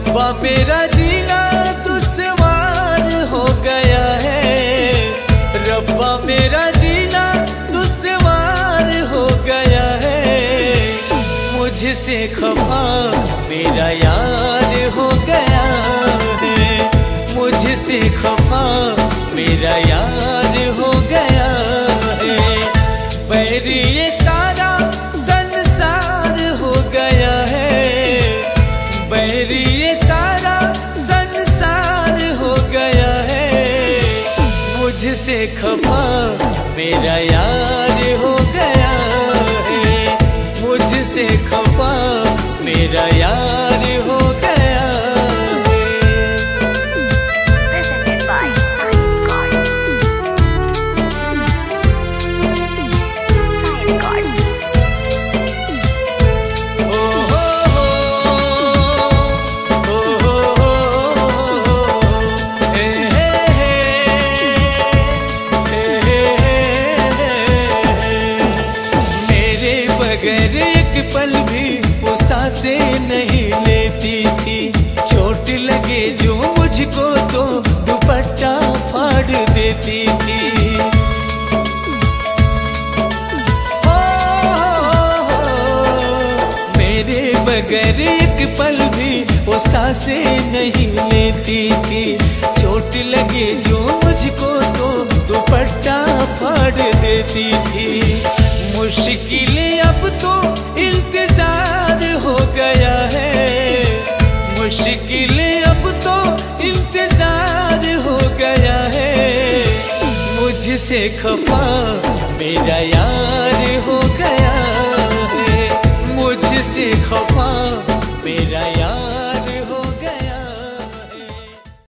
रब्बा मेरा जीना दुश्वार हो गया है। रब्बा मेरा जीना दुश्वार हो गया है। मुझसे खफा मेरा यार हो गया है। मुझसे खफा मेरा यार हो गया है। बैरी ये सारा संसार हो गया है। बैरी मुझसे खफा मेरा यार हो गया है मुझसे खफा मेरा यार हो गया है। बगैर एक पल भी वो साँसें नहीं लेती थी। चोट लगे जो मुझको तो दुपट्टा फाड़ देती थी। मेरे बगैर एक पल भी वो साँसें नहीं लेती थी। चोट लगे जो मुझको तो दुपट्टा फाड़ देती थी। मुश्किल अब तो इंतज़ार हो गया है। मुश्किल अब तो इंतज़ार हो गया है। मुझसे खफा मेरा यार हो गया है। मुझसे खफा मेरा यार